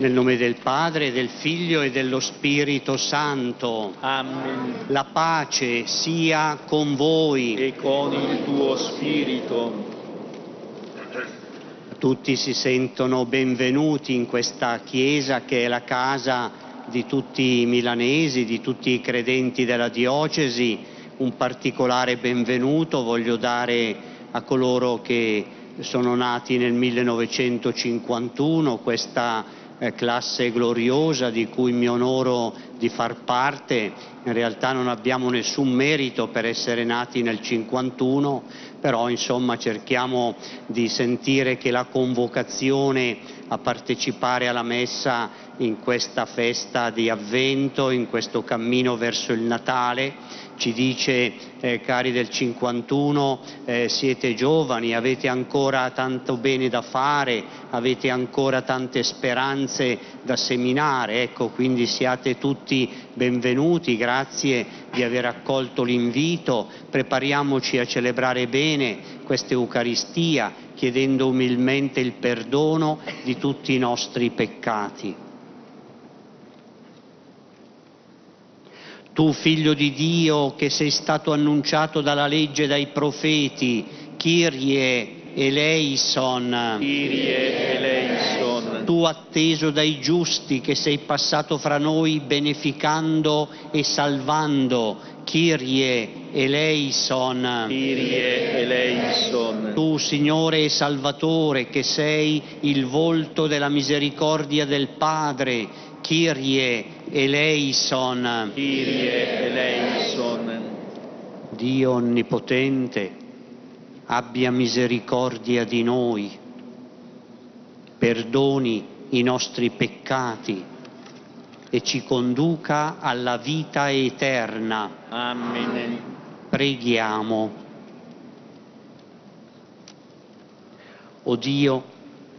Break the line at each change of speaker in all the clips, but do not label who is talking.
Nel nome del Padre, del Figlio e dello Spirito Santo.
Amen.
La pace sia con voi.
E con il tuo spirito.
Tutti si sentono benvenuti in questa chiesa che è la casa di tutti i milanesi, di tutti i credenti della diocesi. Un particolare benvenuto voglio dare a coloro che sono nati nel 1951, questa classe gloriosa di cui mi onoro di far parte. In realtà non abbiamo nessun merito per essere nati nel 51, però insomma cerchiamo di sentire che la convocazione a partecipare alla messa in questa festa di avvento, in questo cammino verso il Natale, ci dice, eh, cari del 51, eh, siete giovani, avete ancora tanto bene da fare, avete ancora tante speranze da seminare, ecco, quindi siate tutti benvenuti, grazie di aver accolto l'invito, prepariamoci a celebrare bene questa Eucaristia, chiedendo umilmente il perdono di tutti i nostri peccati. tu figlio di Dio che sei stato annunciato dalla legge e dai profeti, Kyrie eleison.
Kyrie eleison.
Tu atteso dai giusti che sei passato fra noi beneficando e salvando, Kyrie eleison.
Kyrie eleison.
Tu Signore e Salvatore che sei il volto della misericordia del Padre, Kyrie eleison.
Kyrie eleison.
Dio Onnipotente, abbia misericordia di noi, perdoni i nostri peccati e ci conduca alla vita eterna.
Amen.
Preghiamo. O Dio,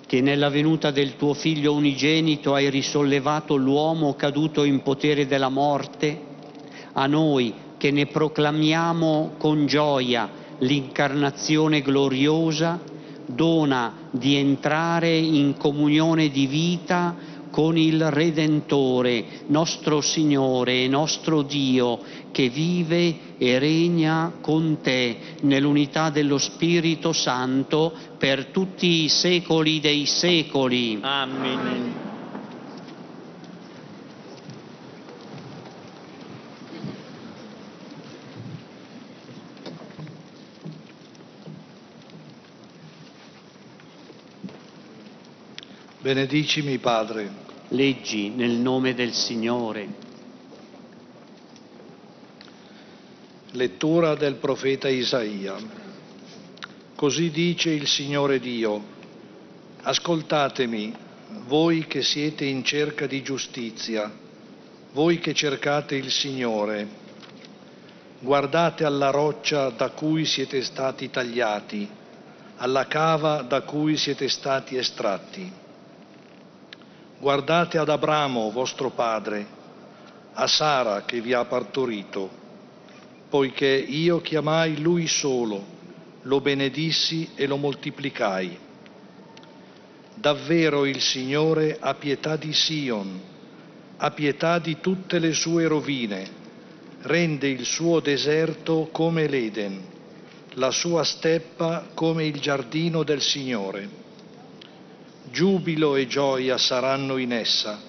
che nella venuta del tuo Figlio unigenito hai risollevato l'uomo caduto in potere della morte, a noi che ne proclamiamo con gioia l'incarnazione gloriosa, dona di entrare in comunione di vita con il Redentore, nostro Signore e nostro Dio, che vive e regna con te nell'unità dello Spirito Santo per tutti i secoli dei secoli.
Amen.
Benedicimi Padre.
Leggi nel nome del Signore.
Lettura del profeta Isaia. Così dice il Signore Dio, ascoltatemi, voi che siete in cerca di giustizia, voi che cercate il Signore, guardate alla roccia da cui siete stati tagliati, alla cava da cui siete stati estratti Guardate ad Abramo, vostro padre, a Sara che vi ha partorito, poiché io chiamai lui solo, lo benedissi e lo moltiplicai. Davvero il Signore ha pietà di Sion, ha pietà di tutte le sue rovine, rende il suo deserto come l'Eden, la sua steppa come il giardino del Signore giubilo e gioia saranno in essa,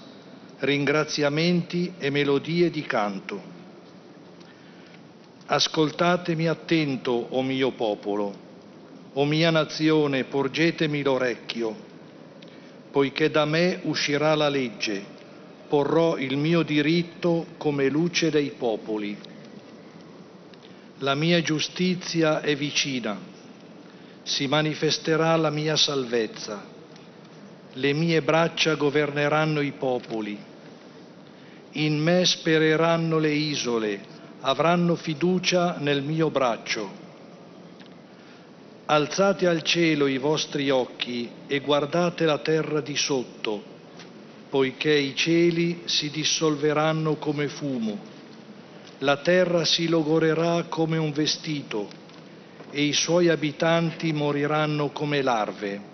ringraziamenti e melodie di canto. Ascoltatemi attento, o mio popolo, o mia nazione, porgetemi l'orecchio, poiché da me uscirà la legge, porrò il mio diritto come luce dei popoli. La mia giustizia è vicina, si manifesterà la mia salvezza le mie braccia governeranno i popoli, in me spereranno le isole, avranno fiducia nel mio braccio. Alzate al cielo i vostri occhi e guardate la terra di sotto, poiché i cieli si dissolveranno come fumo, la terra si logorerà come un vestito e i suoi abitanti moriranno come larve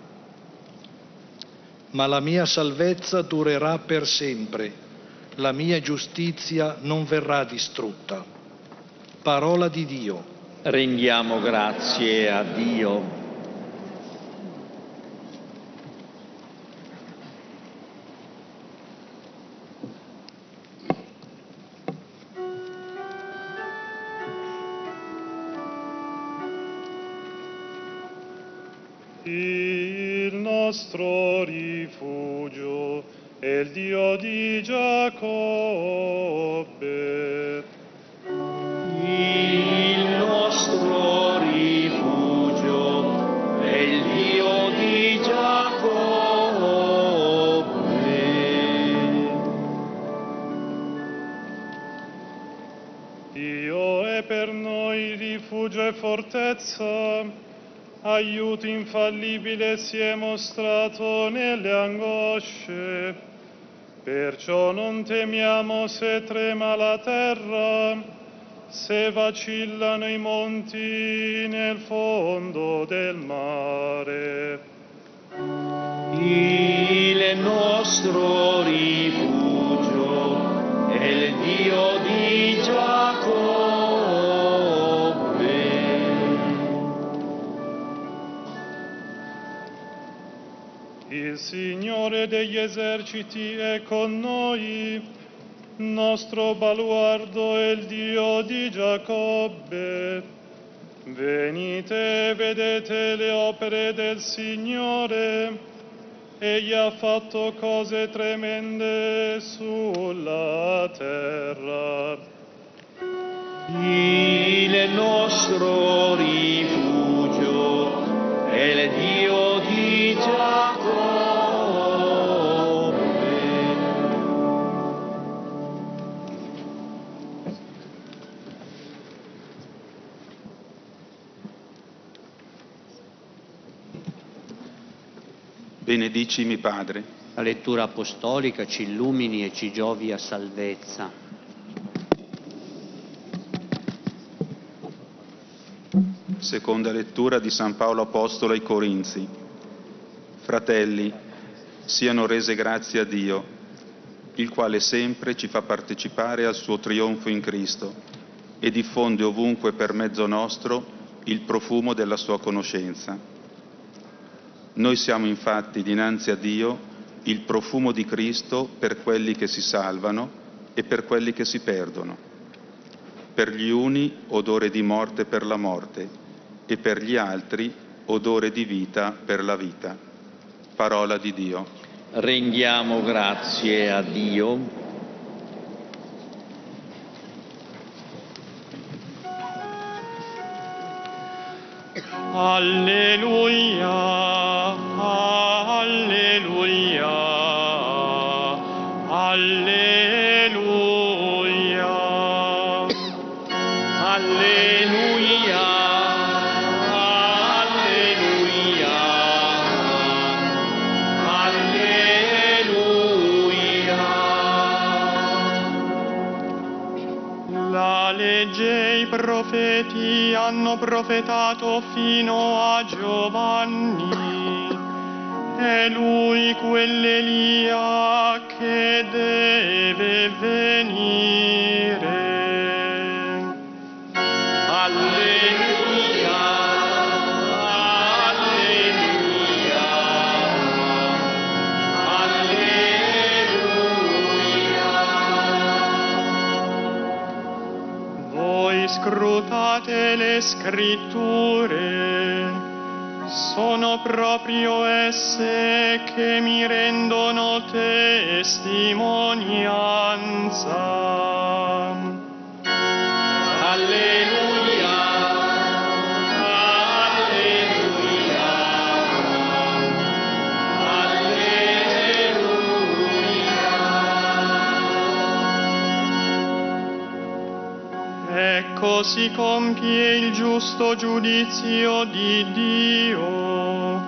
ma la mia salvezza durerà per sempre, la mia giustizia non verrà distrutta. Parola di Dio.
Rendiamo grazie a Dio.
Il nostro rifugio è il Dio di Giacobbe.
Il nostro rifugio è il Dio di Giacobbe.
Dio è per noi rifugio e fortezza, aiuto infallibile si è mostrato nelle angosce. Perciò non temiamo se trema la terra, se vacillano i monti nel fondo del mare.
Il nostro rifugio è il Dio di Giacobbe.
Il Signore degli eserciti è con noi, nostro baluardo è il Dio di Giacobbe. Venite e vedete le opere del Signore, egli ha fatto cose tremende sulla terra.
Il nostro rifugio è il Dio di Giacobbe.
Benedicimi Padre,
La lettura apostolica ci illumini e ci giovi a salvezza.
seconda lettura di San Paolo Apostolo ai Corinzi. Fratelli, siano rese grazie a Dio, il quale sempre ci fa partecipare al suo trionfo in Cristo e diffonde ovunque per mezzo nostro il profumo della sua conoscenza. Noi siamo infatti dinanzi a Dio il profumo di Cristo per quelli che si salvano e per quelli che si perdono. Per gli uni odore di morte per la morte e per gli altri odore di vita per la vita. Parola di Dio.
Rendiamo grazie a Dio.
Alleluia, alleluia, profetato fino a Giovanni. È lui quell'Elia che deve venire. Scrutate le scritture, sono proprio esse che mi rendono testimonianza.
Alleluia,
si compie il giusto giudizio di Dio.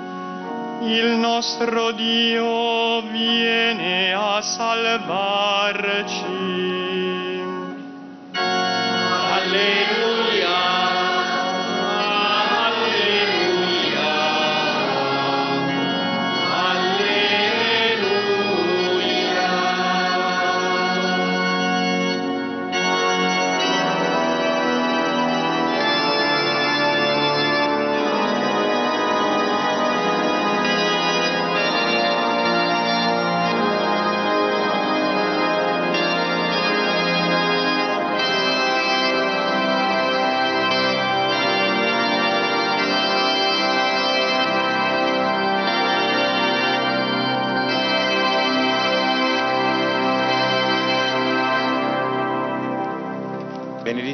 Il nostro Dio viene a salvarci.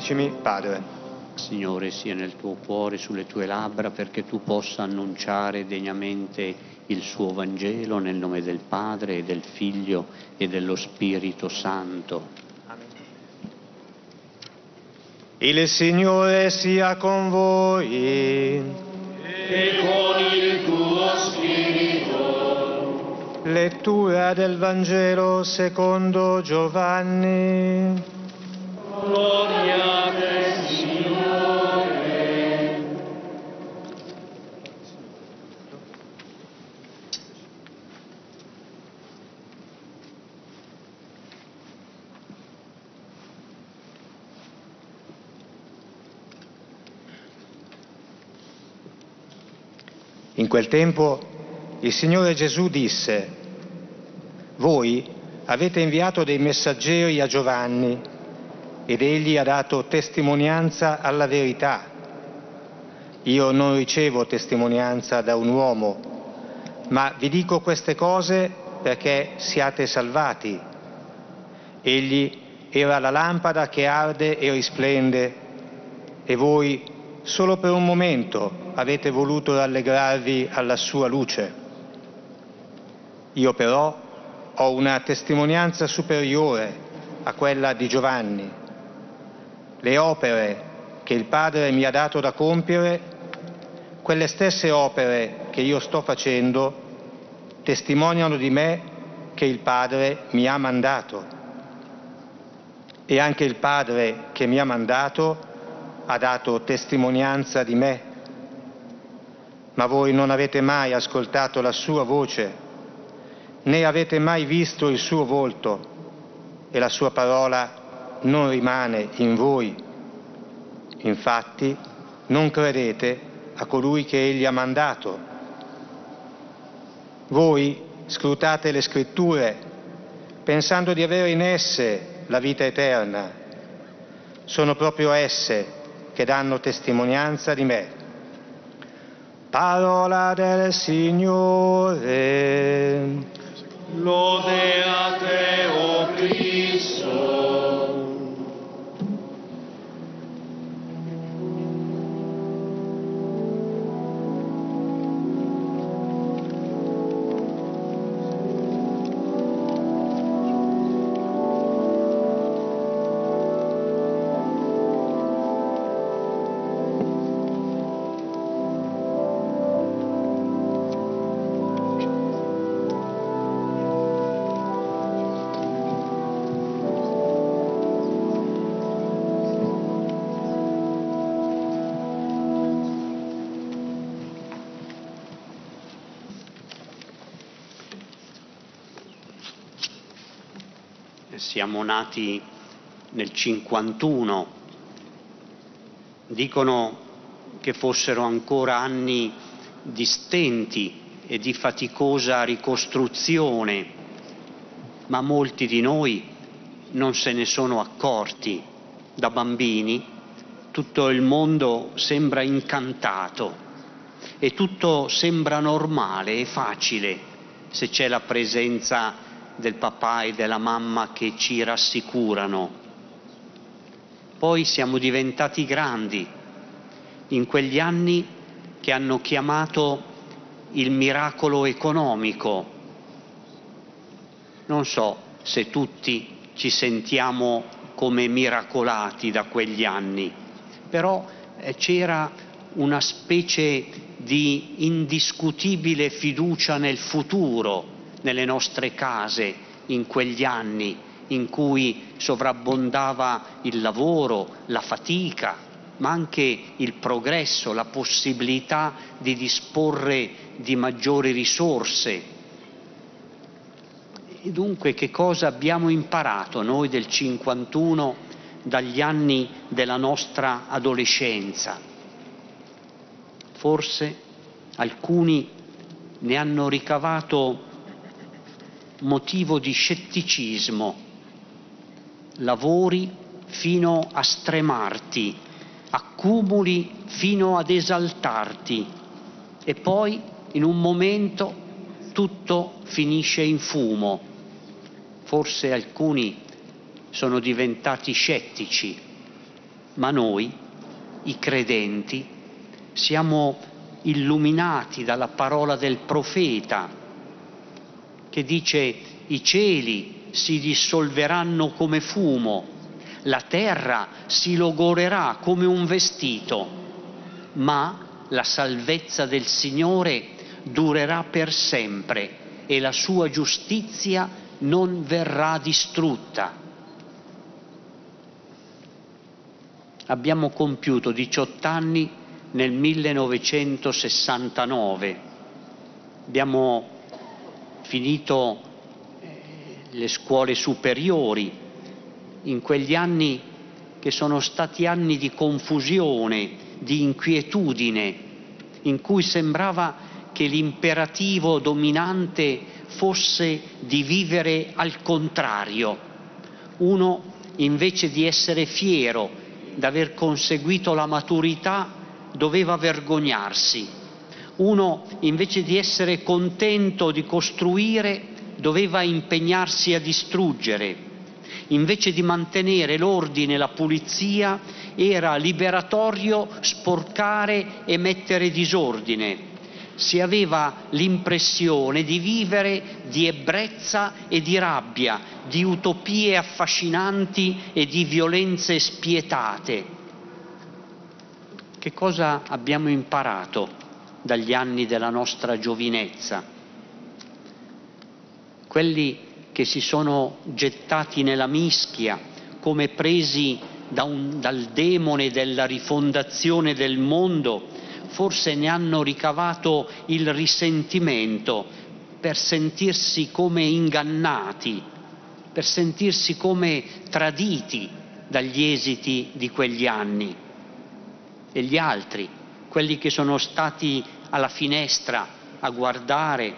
Benedicimi, Padre.
Signore, sia nel tuo cuore, sulle tue labbra, perché tu possa annunciare degnamente il suo Vangelo nel nome del Padre e del Figlio e dello Spirito Santo.
Il Signore sia con voi.
E con il tuo spirito.
Lettura del Vangelo secondo Giovanni. In quel tempo il Signore Gesù disse, voi avete inviato dei messaggeri a Giovanni ed egli ha dato testimonianza alla verità. Io non ricevo testimonianza da un uomo, ma vi dico queste cose perché siate salvati. Egli era la lampada che arde e risplende e voi solo per un momento avete voluto rallegrarvi alla sua luce. Io però ho una testimonianza superiore a quella di Giovanni. Le opere che il Padre mi ha dato da compiere, quelle stesse opere che io sto facendo, testimoniano di me che il Padre mi ha mandato. E anche il Padre che mi ha mandato ha dato testimonianza di me. Ma voi non avete mai ascoltato la sua voce, né avete mai visto il suo volto, e la sua parola non rimane in voi. Infatti non credete a colui che egli ha mandato. Voi scrutate le scritture pensando di avere in esse la vita eterna. Sono proprio esse che danno testimonianza di me. Parola del Signore.
Lode a te, o
Siamo nati nel 51, dicono che fossero ancora anni di stenti e di faticosa ricostruzione, ma molti di noi non se ne sono accorti. Da bambini tutto il mondo sembra incantato e tutto sembra normale e facile se c'è la presenza del papà e della mamma che ci rassicurano. Poi siamo diventati grandi in quegli anni che hanno chiamato il miracolo economico. Non so se tutti ci sentiamo come miracolati da quegli anni, però eh, c'era una specie di indiscutibile fiducia nel futuro nelle nostre case in quegli anni in cui sovrabbondava il lavoro, la fatica, ma anche il progresso, la possibilità di disporre di maggiori risorse. E dunque che cosa abbiamo imparato noi del 51 dagli anni della nostra adolescenza? Forse alcuni ne hanno ricavato motivo di scetticismo, lavori fino a stremarti, accumuli fino ad esaltarti e poi in un momento tutto finisce in fumo. Forse alcuni sono diventati scettici Ma noi, i credenti, siamo illuminati dalla parola del profeta che dice i cieli si dissolveranno come fumo, la terra si logorerà come un vestito, ma la salvezza del Signore durerà per sempre e la sua giustizia non verrà distrutta. Abbiamo compiuto 18 anni nel 1969, abbiamo finito eh, le scuole superiori, in quegli anni che sono stati anni di confusione, di inquietudine, in cui sembrava che l'imperativo dominante fosse di vivere al contrario. Uno, invece di essere fiero d'aver conseguito la maturità, doveva vergognarsi. Uno, invece di essere contento di costruire, doveva impegnarsi a distruggere. Invece di mantenere l'ordine e la pulizia, era liberatorio sporcare e mettere disordine si aveva l'impressione di vivere di ebbrezza e di rabbia, di utopie affascinanti e di violenze spietate. Che cosa abbiamo imparato dagli anni della nostra giovinezza? Quelli che si sono gettati nella mischia come presi da un, dal demone della rifondazione del mondo, forse ne hanno ricavato il risentimento per sentirsi come ingannati, per sentirsi come traditi dagli esiti di quegli anni. E gli altri, quelli che sono stati alla finestra a guardare,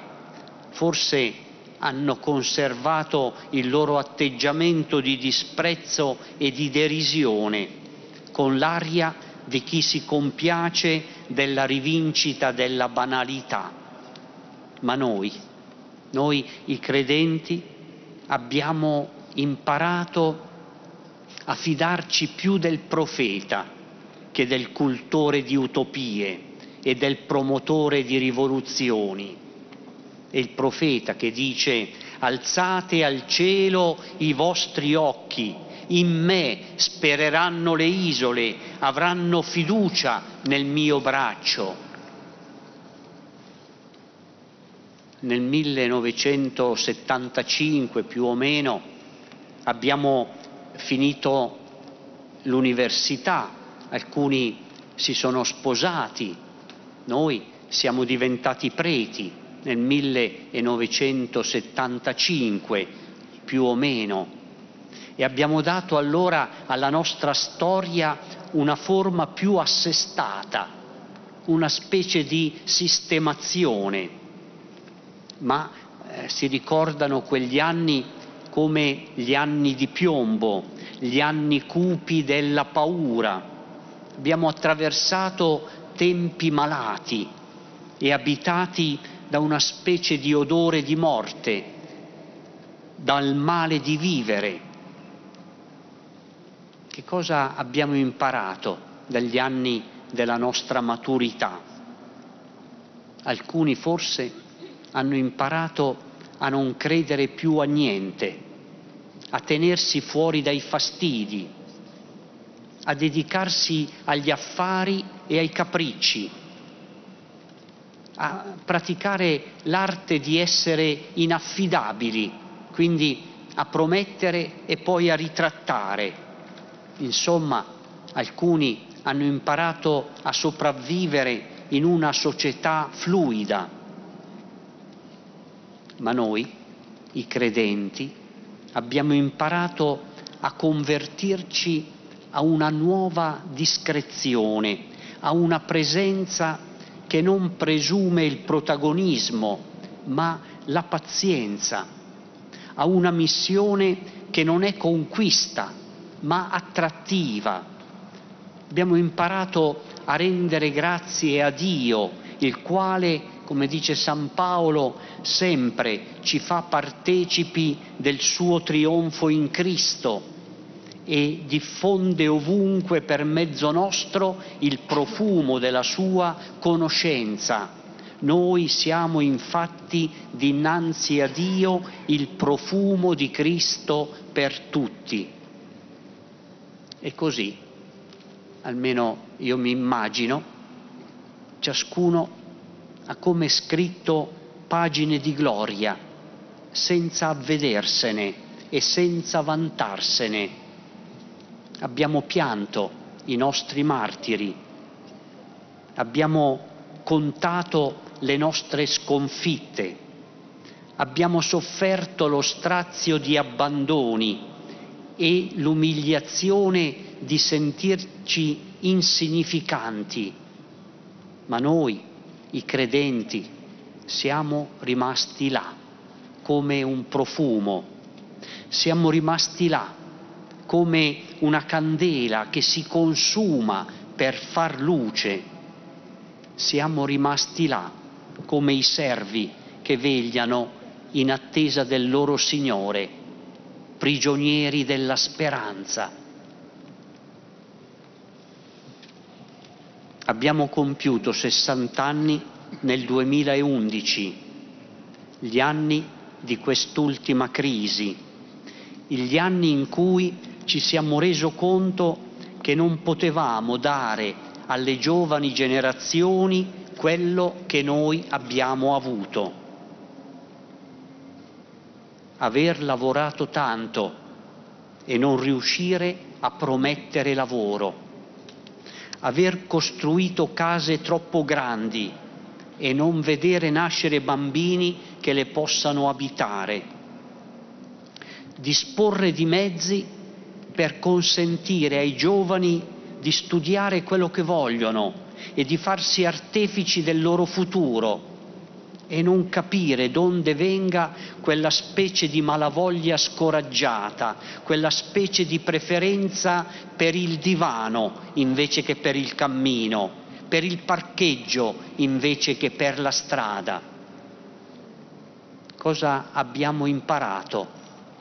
forse hanno conservato il loro atteggiamento di disprezzo e di derisione, con l'aria di chi si compiace della rivincita della banalità. Ma noi, noi i credenti, abbiamo imparato a fidarci più del profeta che del cultore di utopie e del promotore di rivoluzioni. È il profeta che dice alzate al cielo i vostri occhi in me spereranno le isole, avranno fiducia nel mio braccio. Nel 1975 più o meno abbiamo finito l'università, alcuni si sono sposati, noi siamo diventati preti nel 1975 più o meno e abbiamo dato allora alla nostra storia una forma più assestata, una specie di sistemazione, ma eh, si ricordano quegli anni come gli anni di piombo, gli anni cupi della paura. Abbiamo attraversato tempi malati e abitati da una specie di odore di morte, dal male di vivere che cosa abbiamo imparato dagli anni della nostra maturità? Alcuni forse hanno imparato a non credere più a niente, a tenersi fuori dai fastidi, a dedicarsi agli affari e ai capricci, a praticare l'arte di essere inaffidabili, quindi a promettere e poi a ritrattare. Insomma, alcuni hanno imparato a sopravvivere in una società fluida, ma noi, i credenti, abbiamo imparato a convertirci a una nuova discrezione, a una presenza che non presume il protagonismo, ma la pazienza, a una missione che non è conquista, ma attrattiva. Abbiamo imparato a rendere grazie a Dio, il quale, come dice San Paolo, sempre ci fa partecipi del suo trionfo in Cristo e diffonde ovunque per mezzo nostro il profumo della sua conoscenza. Noi siamo infatti dinanzi a Dio il profumo di Cristo per tutti. E così, almeno io mi immagino, ciascuno ha come scritto pagine di gloria, senza avvedersene e senza vantarsene abbiamo pianto i nostri martiri, abbiamo contato le nostre sconfitte, abbiamo sofferto lo strazio di abbandoni e l'umiliazione di sentirci insignificanti, ma noi, i credenti, siamo rimasti là come un profumo, siamo rimasti là come una candela che si consuma per far luce. Siamo rimasti là come i servi che vegliano in attesa del loro Signore, prigionieri della speranza. Abbiamo compiuto 60 anni nel 2011, gli anni di quest'ultima crisi, gli anni in cui ci siamo reso conto che non potevamo dare alle giovani generazioni quello che noi abbiamo avuto. Aver lavorato tanto e non riuscire a promettere lavoro. Aver costruito case troppo grandi e non vedere nascere bambini che le possano abitare. Disporre di mezzi per consentire ai giovani di studiare quello che vogliono e di farsi artefici del loro futuro e non capire donde venga quella specie di malavoglia scoraggiata, quella specie di preferenza per il divano invece che per il cammino, per il parcheggio invece che per la strada. Cosa abbiamo imparato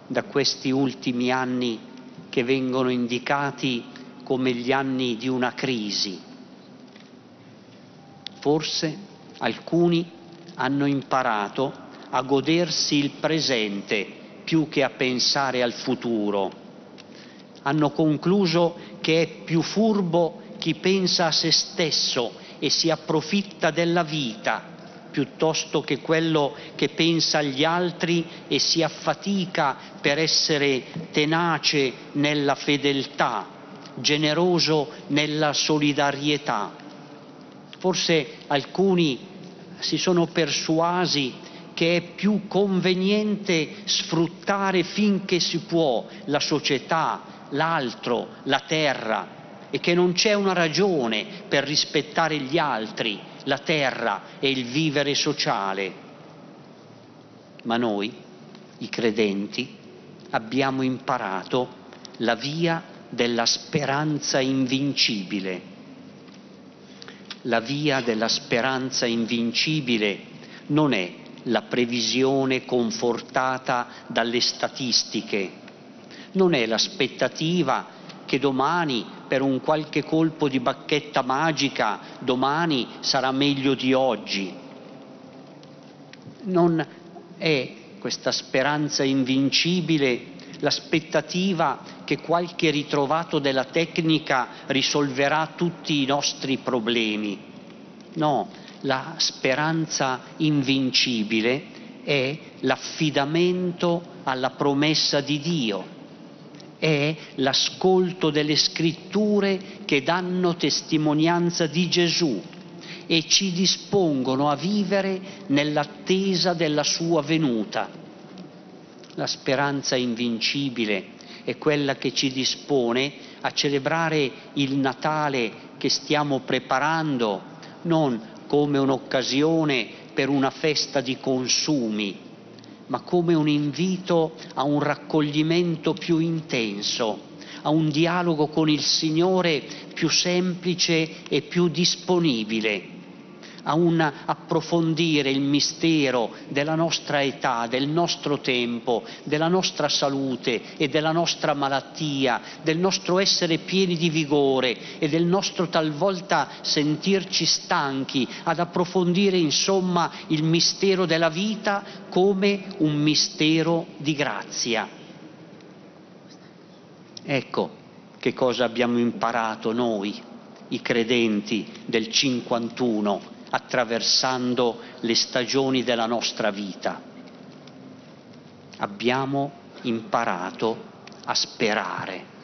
da questi ultimi anni che vengono indicati come gli anni di una crisi. Forse alcuni hanno imparato a godersi il presente più che a pensare al futuro. Hanno concluso che è più furbo chi pensa a se stesso e si approfitta della vita piuttosto che quello che pensa agli altri e si affatica per essere tenace nella fedeltà, generoso nella solidarietà. Forse alcuni si sono persuasi che è più conveniente sfruttare finché si può la società, l'altro, la terra e che non c'è una ragione per rispettare gli altri la terra e il vivere sociale. Ma noi, i credenti, abbiamo imparato la via della speranza invincibile. La via della speranza invincibile non è la previsione confortata dalle statistiche, non è l'aspettativa che domani per un qualche colpo di bacchetta magica domani sarà meglio di oggi. Non è questa speranza invincibile l'aspettativa che qualche ritrovato della tecnica risolverà tutti i nostri problemi. No, la speranza invincibile è l'affidamento alla promessa di Dio è l'ascolto delle scritture che danno testimonianza di Gesù e ci dispongono a vivere nell'attesa della sua venuta. La speranza invincibile è quella che ci dispone a celebrare il Natale che stiamo preparando non come un'occasione per una festa di consumi, ma come un invito a un raccoglimento più intenso, a un dialogo con il Signore più semplice e più disponibile, a un approfondire il mistero della nostra età, del nostro tempo, della nostra salute e della nostra malattia, del nostro essere pieni di vigore e del nostro talvolta sentirci stanchi, ad approfondire insomma il mistero della vita come un mistero di grazia. Ecco che cosa abbiamo imparato noi, i credenti del 51, attraversando le stagioni della nostra vita. Abbiamo imparato a sperare.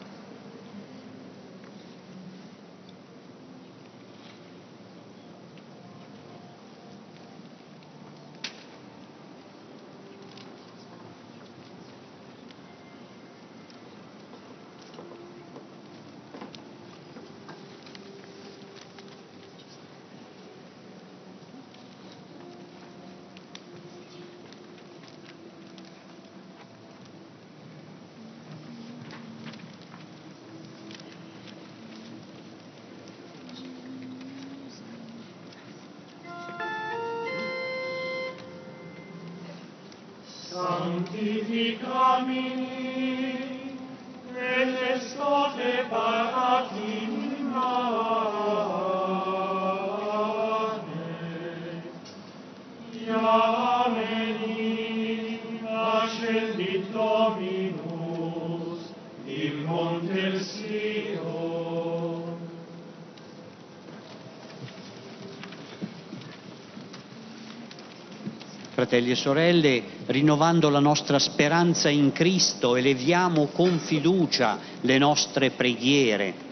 Fratelli e sorelle, rinnovando la nostra speranza in Cristo, eleviamo con fiducia le nostre preghiere.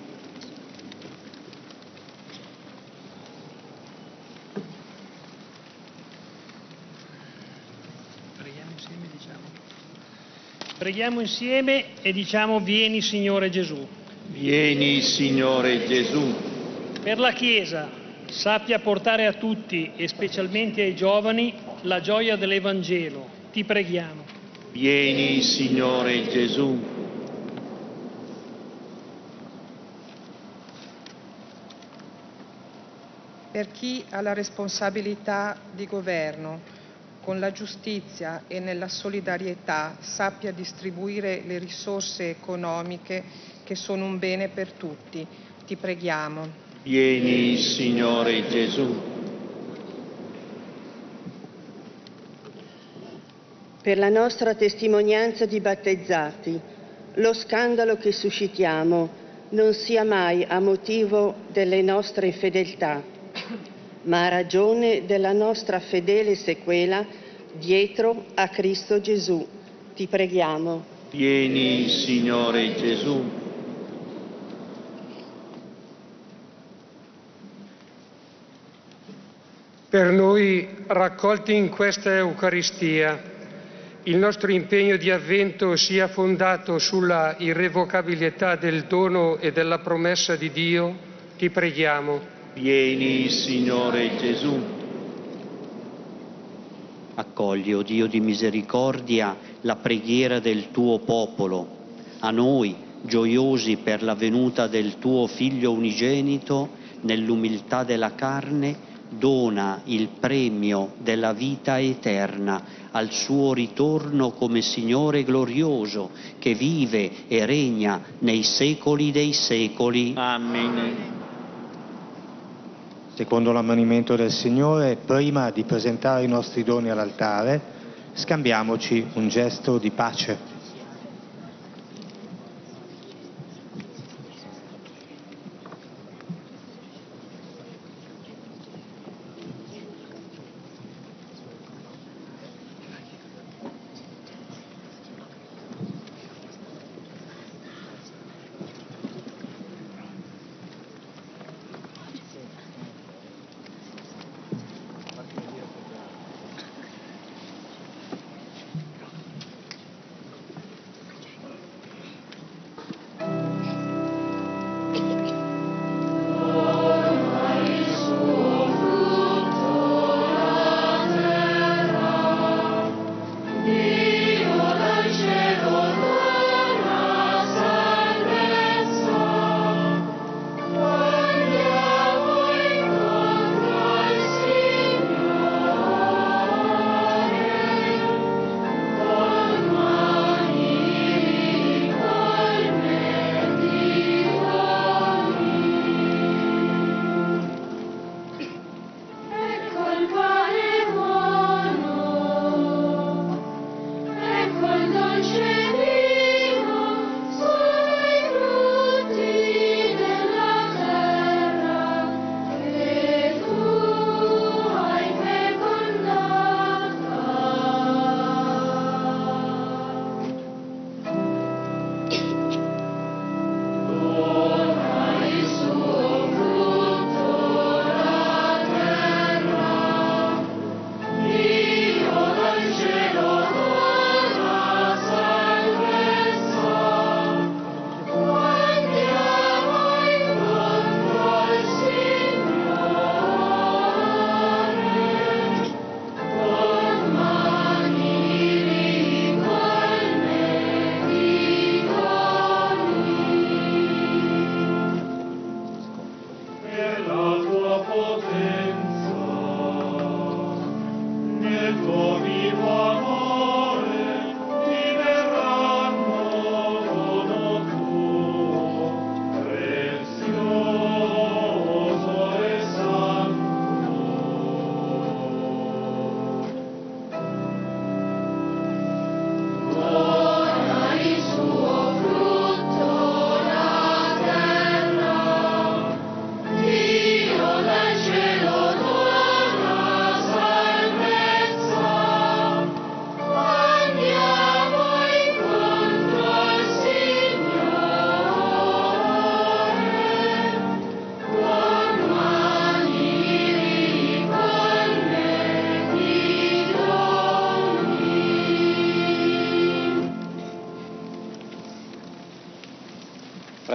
Preghiamo insieme e diciamo vieni Signore Gesù.
Vieni, Signore Gesù.
Per la Chiesa sappia portare a tutti e specialmente ai giovani la gioia dell'Evangelo. Ti preghiamo.
Vieni, Signore Gesù.
per chi ha la responsabilità di governo, con la giustizia e nella solidarietà sappia distribuire le risorse economiche che sono un bene per tutti. Ti preghiamo.
Vieni, Signore Gesù.
Per la nostra testimonianza di battezzati, lo scandalo che suscitiamo non sia mai a motivo delle nostre infedeltà, ma a ragione della nostra fedele sequela dietro a Cristo Gesù. Ti preghiamo.
Vieni, Signore Gesù.
Per noi raccolti in questa Eucaristia, il nostro impegno di avvento sia fondato sulla irrevocabilità del dono e della promessa di Dio, ti preghiamo.
Vieni, Signore Gesù.
Accogli, o Dio di misericordia, la preghiera del tuo popolo. A noi, gioiosi per la venuta del tuo Figlio unigenito, nell'umiltà della carne, dona il premio della vita eterna al suo ritorno come Signore glorioso che vive e regna nei secoli dei secoli.
Amen.
Secondo l'ammonimento del Signore, prima di presentare i nostri doni all'altare, scambiamoci un gesto di pace.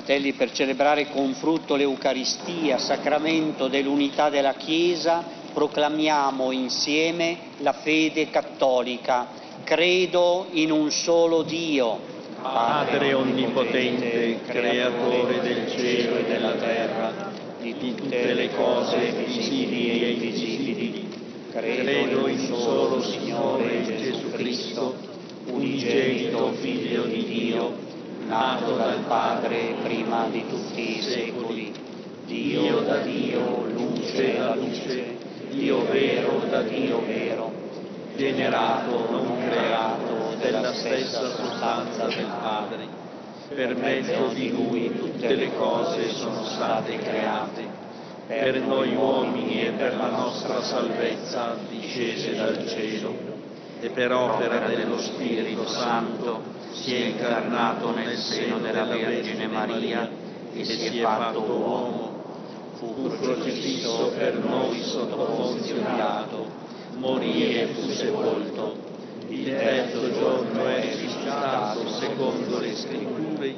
Fratelli, per celebrare con frutto l'Eucaristia, sacramento dell'unità della Chiesa, proclamiamo insieme la fede cattolica. Credo in un solo Dio,
Padre onnipotente, creatore del cielo e della terra, di tutte le cose visibili e invisibili. Credo in un solo Signore Gesù Cristo, unigenito Figlio di Dio, nato dal Padre prima di tutti i secoli, Dio da Dio, luce da luce, Dio vero da Dio vero, generato, non creato, della stessa sostanza del Padre. Per mezzo di Lui tutte le cose sono state create. Per noi uomini e per la nostra salvezza discese dal cielo e per opera dello Spirito Santo si è incarnato nel seno della Vergine Maria e si è fatto uomo, fu crocifisso per noi sotto Ponzio Pilato, morì e fu sepolto, il terzo giorno è risuscitato secondo le scritture,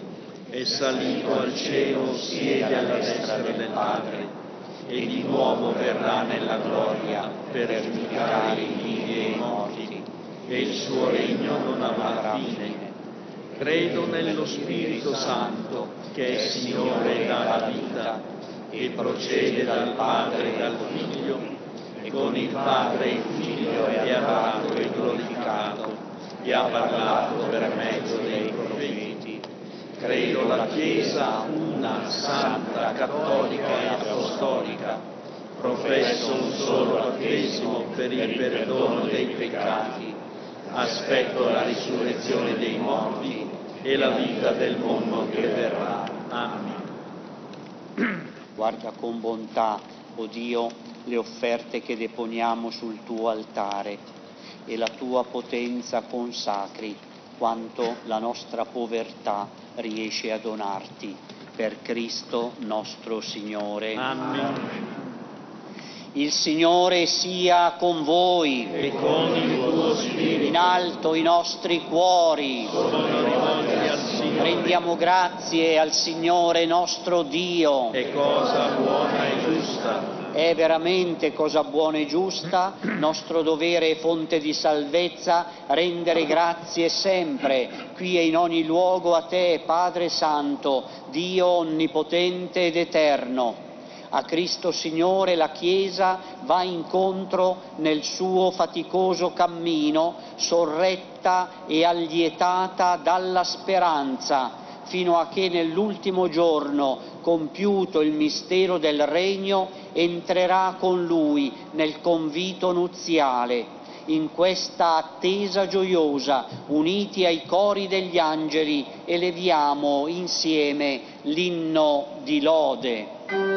è salito al cielo, siede alla destra del Padre, e di nuovo verrà nella gloria per giudicare i vivi e i morti, e il suo regno non avrà fine Credo nello Spirito Santo, che è Signore dalla vita, e procede dal Padre e dal Figlio, e con il Padre e il Figlio è adorato e glorificato, e ha parlato per mezzo dei profeti. Credo la Chiesa una, santa, cattolica e apostolica. Professo un solo battesimo per il perdono dei peccati. Aspetto la risurrezione dei morti e la vita del mondo che verrà. Amen.
Guarda con bontà, o oh Dio, le offerte che deponiamo sul tuo altare e la tua potenza consacri quanto la nostra povertà riesce a donarti. Per Cristo nostro Signore.
Amen.
Il Signore sia con voi
e con il tuo spirito.
In alto i nostri cuori. Rendiamo grazie al Signore nostro Dio.
È cosa buona e giusta.
È veramente cosa buona e giusta, nostro dovere e fonte di salvezza, rendere grazie sempre, qui e in ogni luogo a te, Padre Santo, Dio onnipotente ed eterno a Cristo Signore la Chiesa va incontro nel suo faticoso cammino, sorretta e allietata dalla speranza, fino a che nell'ultimo giorno, compiuto il mistero del Regno, entrerà con Lui nel convito nuziale. In questa attesa gioiosa, uniti ai cori degli angeli, eleviamo insieme l'inno di lode.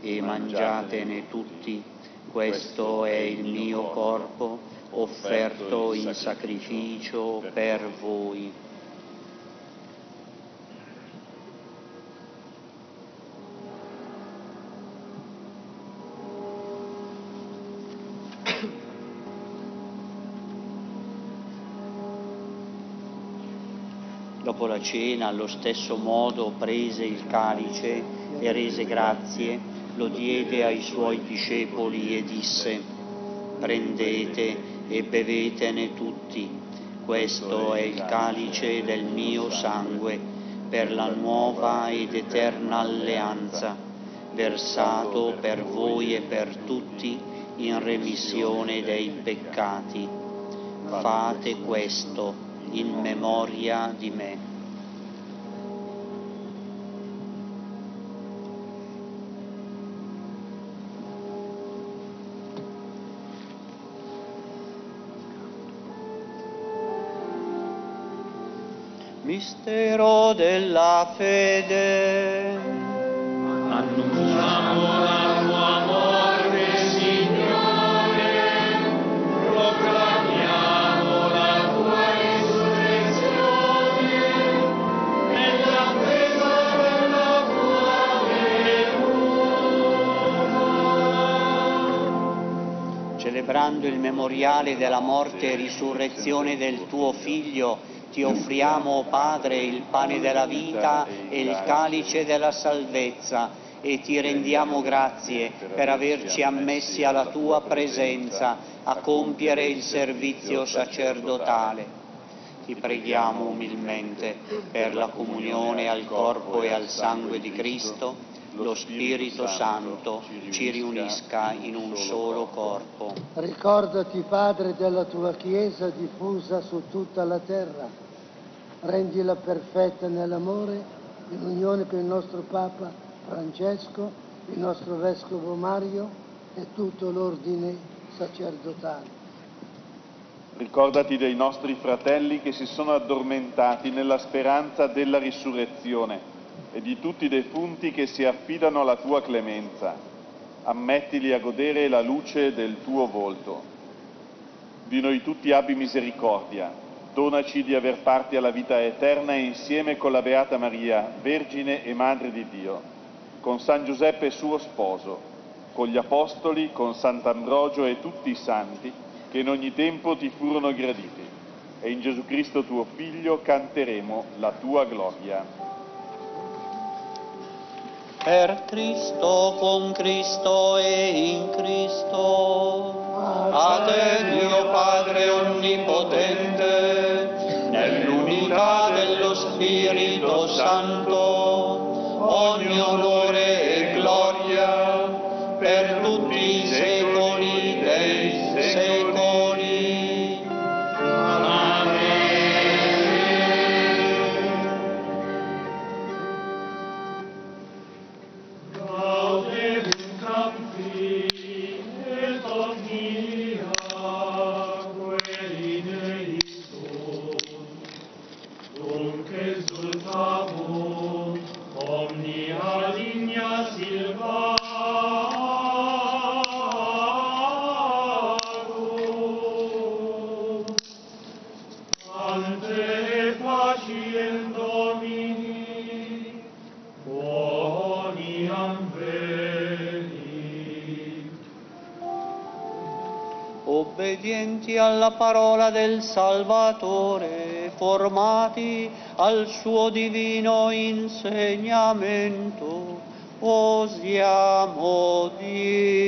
e mangiatene tutti, questo è il mio corpo offerto in sacrificio per voi. Dopo la cena, allo stesso modo, prese il calice e rese grazie, lo diede ai suoi discepoli e disse, prendete e bevetene tutti, questo è il calice del mio sangue per la nuova ed eterna alleanza, versato per voi e per tutti in remissione dei peccati. Fate questo in memoria di me. Mistero della fede.
Annunciamo la tua morte, Signore, proclamiamo la tua risurrezione nell'attesa della tua venuta.
Celebrando il memoriale della morte e risurrezione del tuo Figlio, ti offriamo, Padre, il pane della vita e il calice della salvezza e ti rendiamo grazie per averci ammessi alla tua presenza a compiere il servizio sacerdotale. Ti preghiamo umilmente per la comunione al corpo e al sangue di Cristo, lo Spirito Santo ci riunisca in un solo corpo.
Ricordati, Padre, della tua Chiesa diffusa su tutta la terra. Rendila perfetta nell'amore, in unione con il nostro Papa Francesco, il nostro Vescovo Mario e tutto l'ordine sacerdotale.
Ricordati dei nostri fratelli che si sono addormentati nella speranza della risurrezione e di tutti i defunti che si affidano alla tua clemenza. Ammettili a godere la luce del tuo volto. Di noi tutti abbi misericordia. Donaci di aver parte alla vita eterna insieme con la Beata Maria, Vergine e Madre di Dio, con San Giuseppe suo sposo, con gli Apostoli, con Sant'Ambrogio e tutti i santi che in ogni tempo ti furono graditi. E in Gesù Cristo tuo Figlio canteremo la tua gloria.
Per Cristo, con Cristo e in Cristo. A te Dio Padre Onnipotente, nell'unità dello Spirito Santo, ogni onore e obbedienti alla parola del Salvatore, formati al suo divino insegnamento, osiamo dire.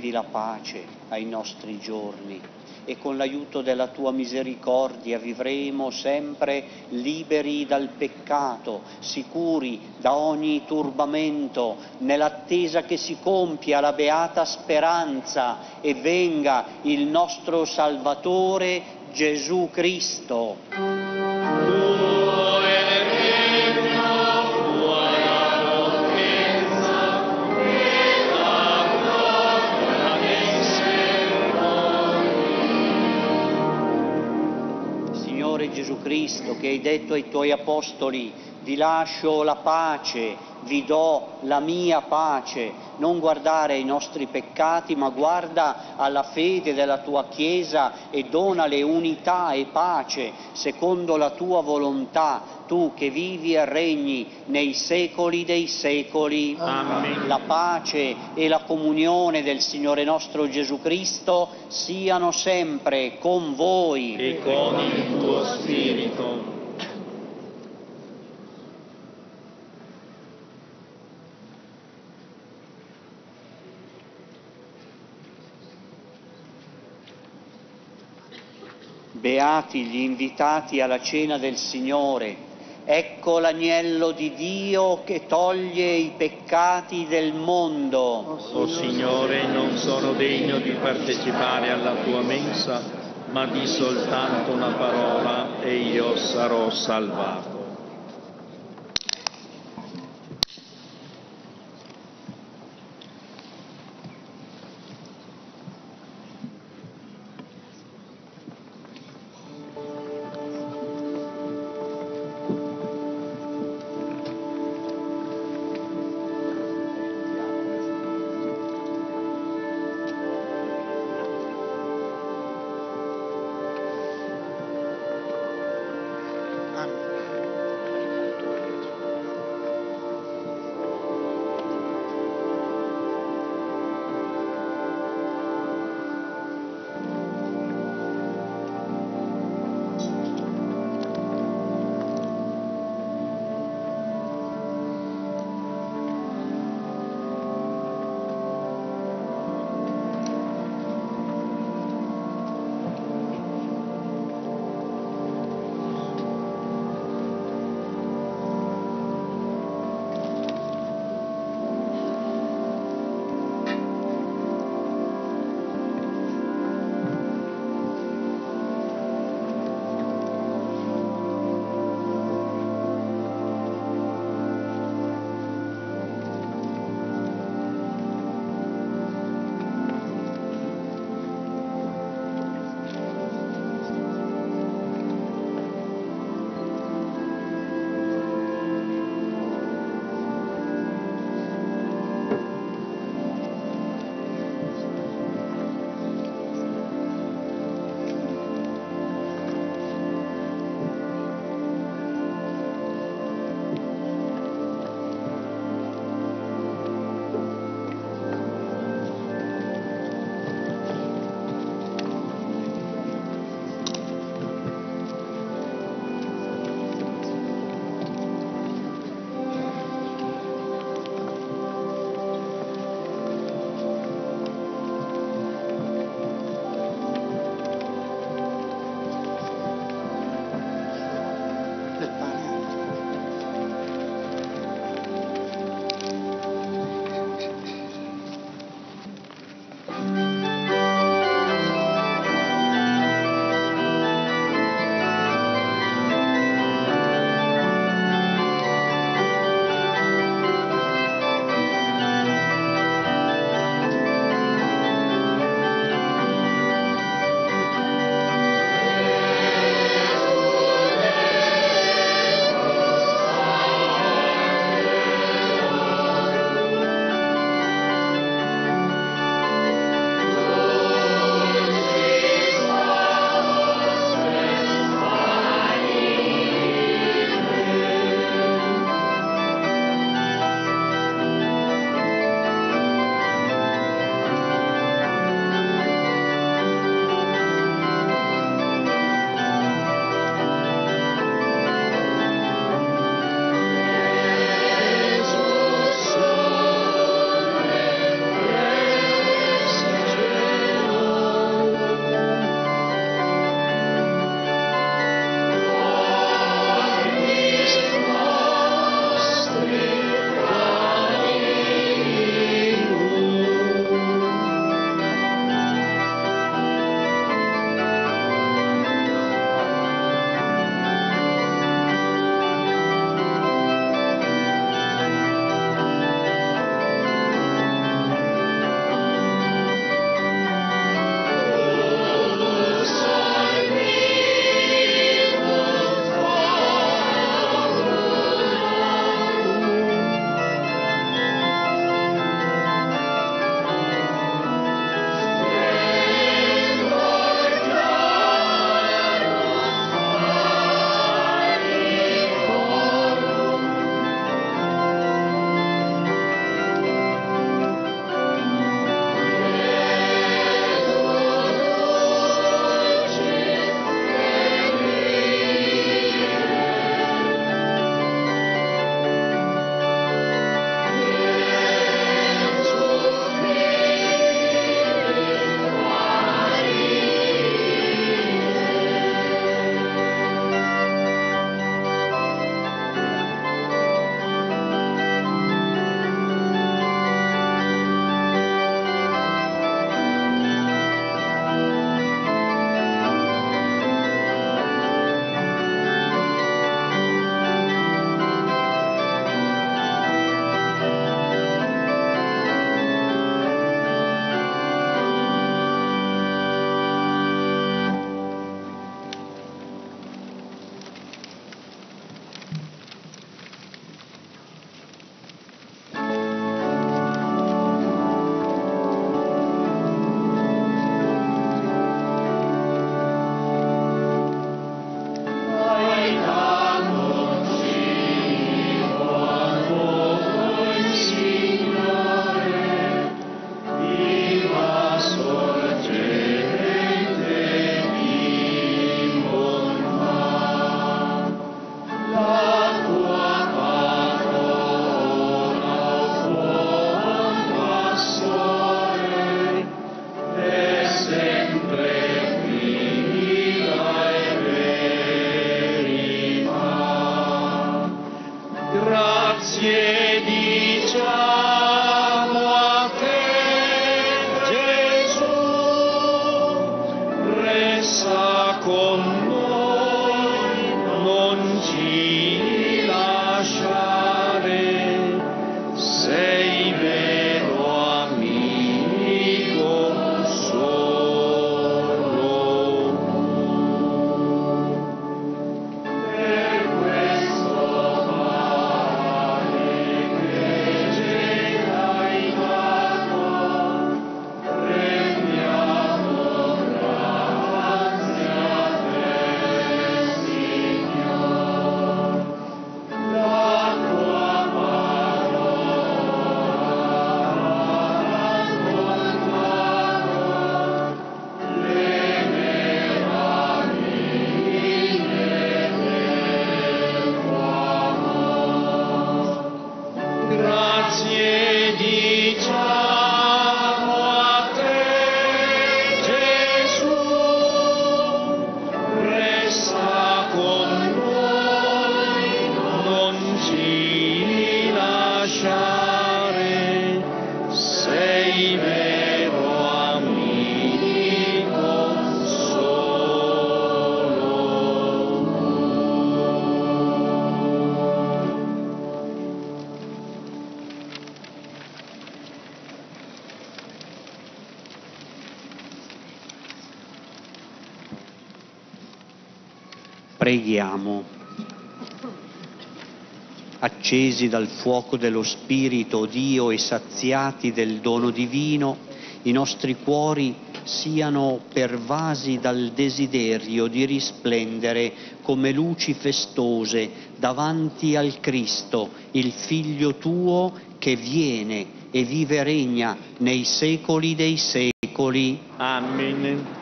Concedi la pace ai nostri giorni e con l'aiuto della tua misericordia vivremo sempre liberi dal peccato, sicuri da ogni turbamento, nell'attesa che si compia la beata speranza e venga il nostro Salvatore Gesù Cristo. Cristo, che hai detto ai tuoi apostoli, vi lascio la pace, vi do la mia pace, non guardare ai nostri peccati, ma guarda alla fede della tua Chiesa e donale unità e pace secondo la tua volontà, tu che vivi e regni nei secoli dei secoli.
Amen.
La pace e la comunione del Signore nostro Gesù Cristo siano sempre con voi.
E con il tuo spirito.
Beati gli invitati alla cena del Signore. Ecco l'agnello di Dio che toglie i peccati del mondo.
O Signore, non sono degno di partecipare alla tua mensa, ma di soltanto una parola e io sarò salvato. Grazie diciamo
Preghiamo. Accesi dal fuoco dello Spirito, Dio, e saziati del dono divino, i nostri cuori siano pervasi dal desiderio di risplendere come luci festose davanti al Cristo, il Figlio tuo che viene e vive e regna nei secoli dei secoli.
Amen.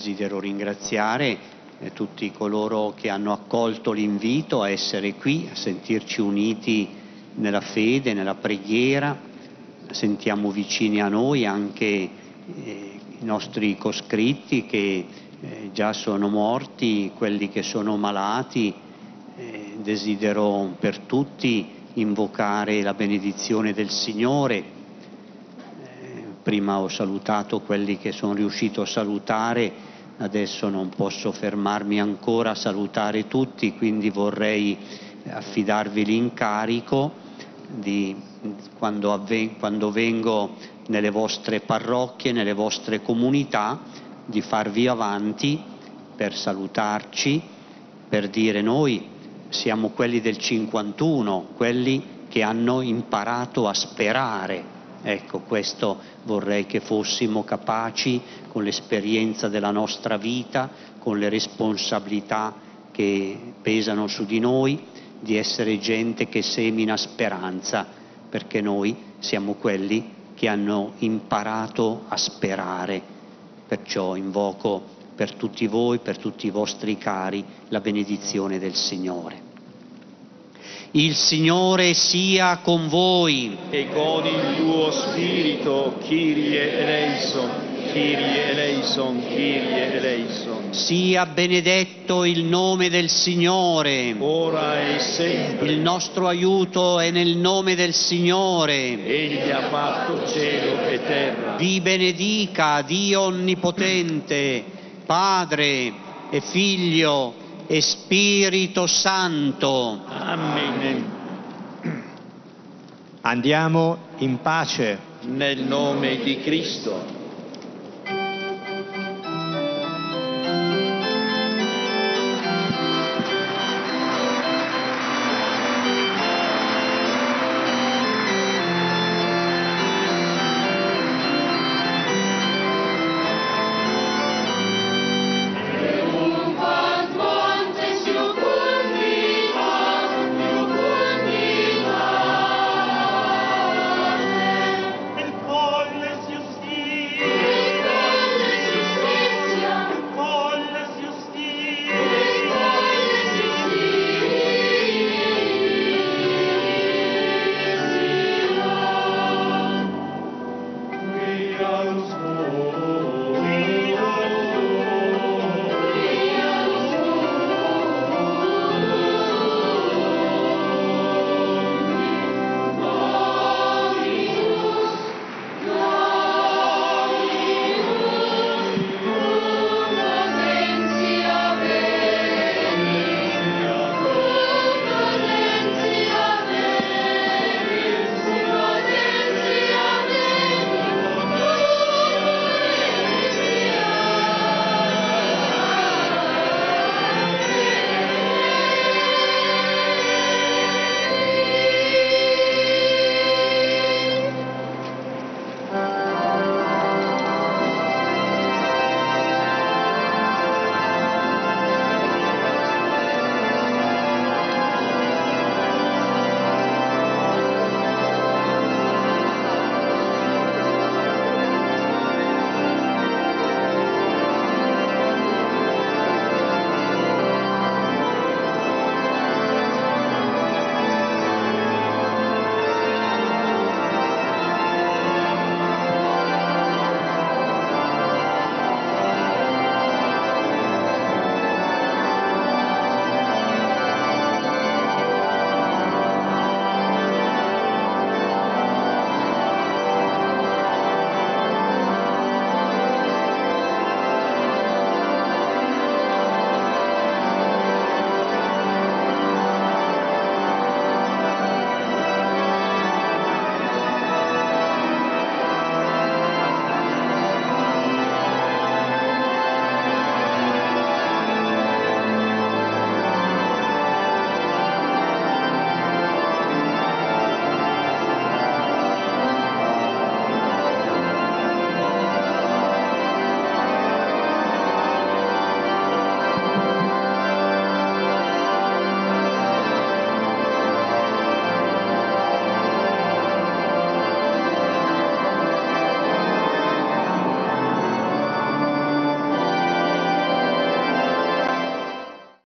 Desidero ringraziare eh, tutti coloro che hanno accolto l'invito a essere qui, a sentirci uniti nella fede, nella preghiera. Sentiamo vicini a noi anche eh, i nostri coscritti che eh, già sono morti, quelli che sono malati. Eh, desidero per tutti invocare la benedizione del Signore prima ho salutato quelli che sono riuscito a salutare, adesso non posso fermarmi ancora a salutare tutti, quindi vorrei affidarvi l'incarico di quando, avven- quando vengo nelle vostre parrocchie, nelle vostre comunità, di farvi avanti per salutarci, per dire noi siamo quelli del 51, quelli che hanno imparato a sperare. Ecco, questo vorrei che fossimo capaci, con l'esperienza della nostra vita, con le responsabilità che pesano su di noi, di essere gente che semina speranza, perché noi siamo quelli che hanno imparato a sperare. Perciò invoco per tutti voi, per tutti i vostri cari, la benedizione del Signore. Il Signore sia con voi.
E con il tuo spirito, Kyrie eleison, Kyrie eleison, Kyrie eleison.
Sia benedetto il nome del Signore.
Ora e sempre.
Il nostro aiuto è nel nome del Signore.
Egli ha fatto cielo e terra.
Vi benedica Dio Onnipotente, Padre e Figlio e Spirito Santo.
Amen.
Andiamo in pace.
Nel nome di Cristo.